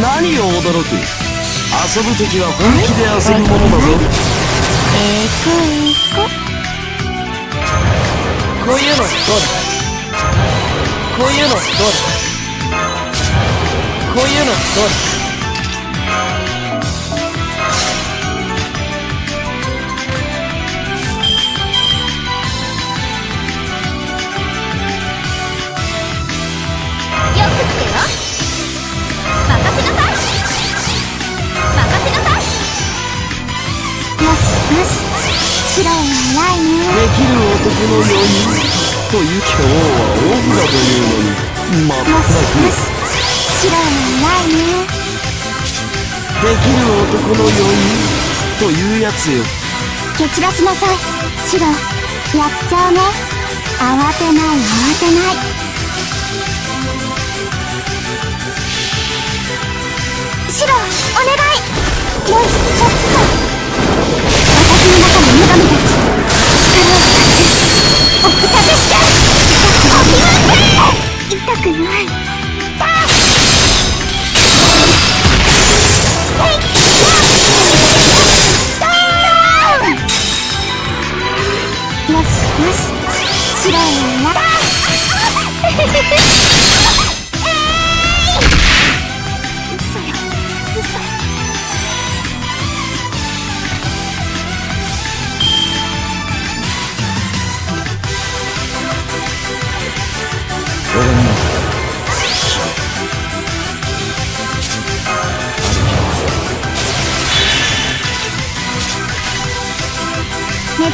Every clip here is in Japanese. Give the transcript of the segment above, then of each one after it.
何を驚く？遊ぶ時は本気で遊ぶものだぞ。えーこいここういうのどうだ？こういうのどうだ？こういうのどうだ？白いは偉いね。できる男の余裕という今日はオフだというのにまったくし白いは偉いね。できる男の余裕というやつよ。蹴散らしなさい白やっちゃうね。慌てない慌てない。白お願い。よしちょ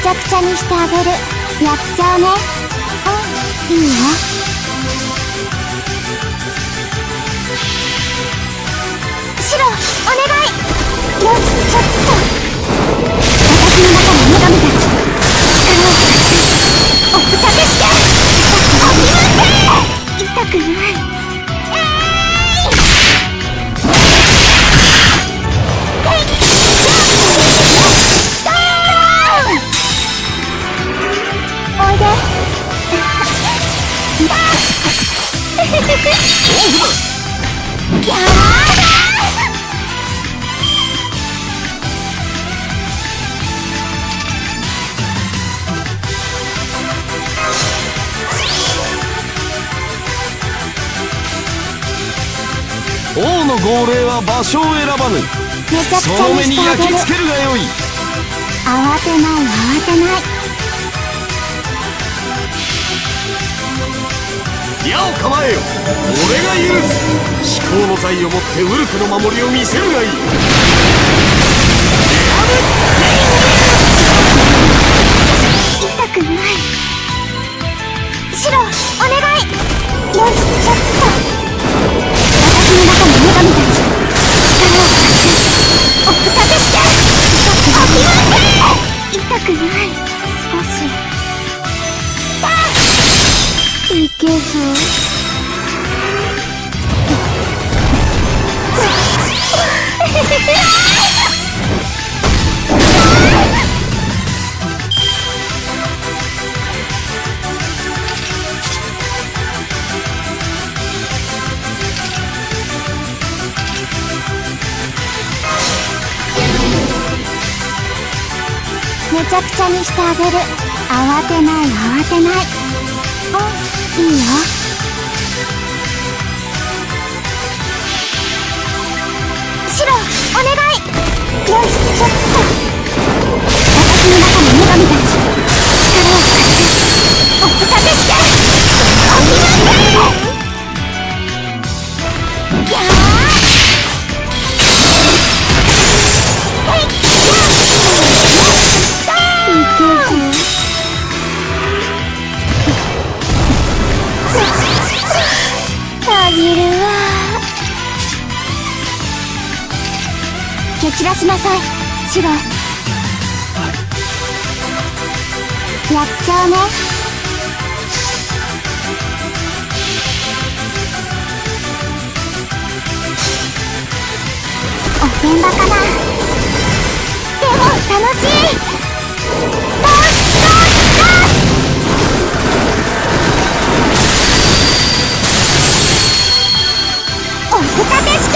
ちゃくちゃにしてあげる。やっちゃうね。王の号令は場所を選ばぬ。その目に焼き付けるがよい。慌てない慌てない。矢を構えよ。俺が許す至高の財をもってウルクの守りを見せるがいい。痛くないくない。少し。いけず めちゃくちゃにしてあげる。慌てない慌てない。おいいよ。蹴散らしなさい。白やっちゃうね。おてんばかな。でも楽しい。よしよしよしおふたけしてお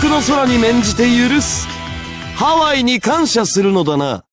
南国の空に免じて許すハワイに感謝するのだな。